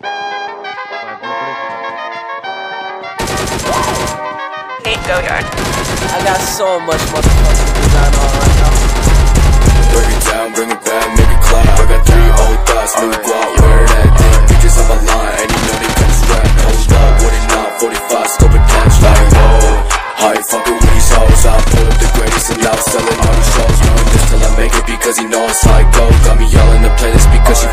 Eight go yard. I got so much motherfucking design on right now. Break it down, bring it back, make it clap. I got three old thoughts, new guap, wear that thing. Bitches on my line, and you know they come strap. Hold up, what it not, 45, scope attached, like whoa. How you fucking with these hoes? I pull up the greatest and now selling all these shows. Doing this till I make it because he know it's how it go. Got me yelling the playlist because she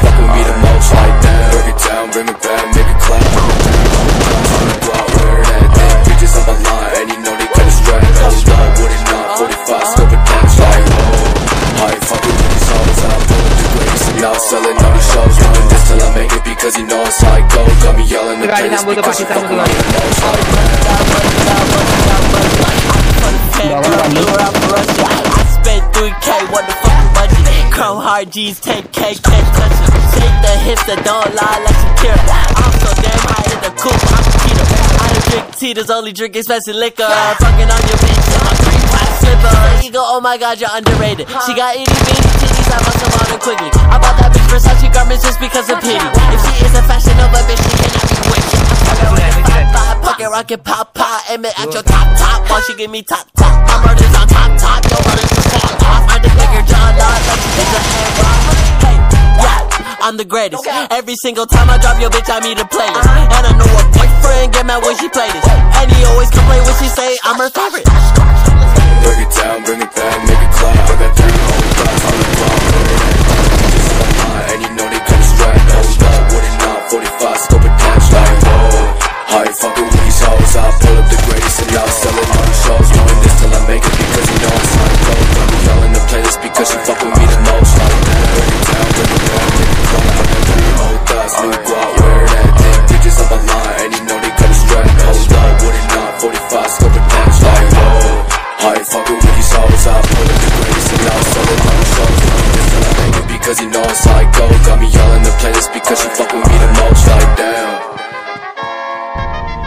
selling all the shows Doing this till I make it because you know it's Got me yelling because fucking the fuck budget? The hips that don't like Shakira. I'm in my green black slipper. You go, oh my god, you're underrated. She got itty bitty titties, I must have bought her quickly. I bought that bitch Versace garments just because of pity. If she is a fashion Nova bitch, she cannot be wicked. I'm fucking with a five five, pocket rocket pop pop, aim it at your top top. While she give me top top, my murder's on top top. Your murder's just fall off. I just like your John Dog, like she is a hand rock. Hey, yeah, I'm the greatest. Every single time I drop your bitch, I meet a playlist. And I know a boyfriend get mad when she play this. And he always complain when she say I'm her favorite. You fucking with these hoes? I pull up the greatest and now selling all these shows. Doing this till I make it because you know it goes. Got me yelling the playlist because she fuck with me the most, like damn.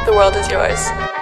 The world is yours.